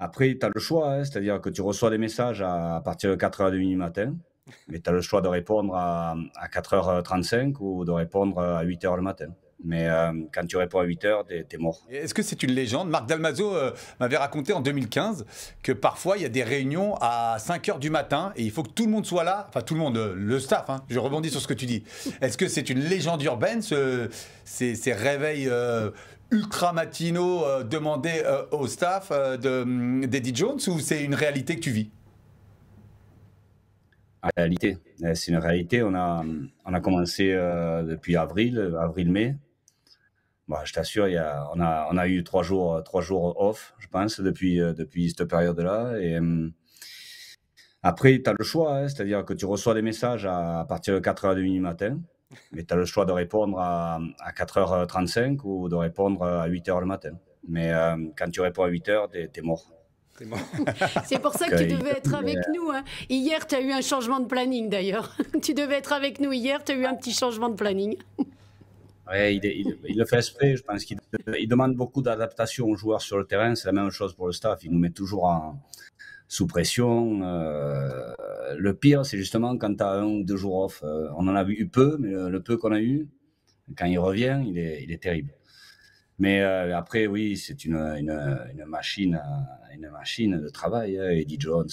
Après, tu as le choix, hein, c'est-à-dire que tu reçois des messages à, partir de 4h30 du matin, mais tu as le choix de répondre à, 4h35 ou de répondre à 8h le matin. Mais euh, quand tu réponds à 8 h tu es, mort. Est-ce que c'est une légende? Marc Dalmazo euh, m'avait raconté en 2015 que parfois il y a des réunions à 5 h du matin et il faut que tout le monde soit là, enfin tout le monde, euh, le staff, hein, je rebondis sur ce que tu dis. Est-ce que c'est une légende urbaine, ces, réveils ultra matinaux demandés au staff hum, d'Eddie Jones ou c'est une réalité que tu vis? En réalité, c'est une réalité. On a, on a commencé depuis avril, avril-mai. Bah, je t'assure, on, a, on a eu trois jours, trois jours off, je pense, depuis, depuis cette période-là. Et hum, après, tu as le choix, hein, c'est-à-dire que tu reçois des messages à, partir de 4h30 du matin. Mais tu as le choix de répondre à, 4h35 ou de répondre à 8h le matin. Mais euh, quand tu réponds à 8h, tu es, mort. C'est pour ça que tu devais être avec nous. Hein. Hier, tu as eu un changement de planning d'ailleurs. tu devais être avec nous hier, tu as eu un petit changement de planning. Oui, il, le fait exprès. Je pense qu'il demande beaucoup d'adaptation aux joueurs sur le terrain. C'est la même chose pour le staff. Il nous met toujours sous pression. Euh, le pire, c'est justement quand tu as un ou deux jours off. Euh, on en a eu peu, mais le, peu qu'on a eu, quand il revient, il est, terrible. Mais euh, après, oui, c'est une, machine, une machine de travail. Hein, Eddie Jones,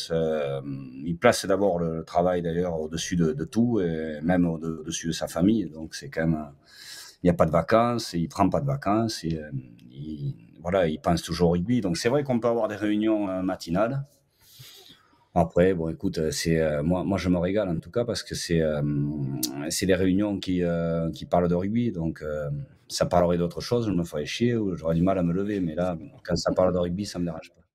il place d'abord le travail d'ailleurs au-dessus de, tout, et même au-dessus de sa famille. Donc c'est quand même, il n'y a pas de vacances, il prend pas de vacances, et, il, voilà, il pense toujours au rugby. Donc c'est vrai qu'on peut avoir des réunions matinales. Après, bon, écoute, euh, c'est euh, moi, moi, je me régale en tout cas parce que c'est euh, des réunions qui, parlent de rugby, donc ça parlerait d'autre chose, je me ferais chier ou j'aurais du mal à me lever. Mais là, quand ça parle de rugby, ça me dérange pas.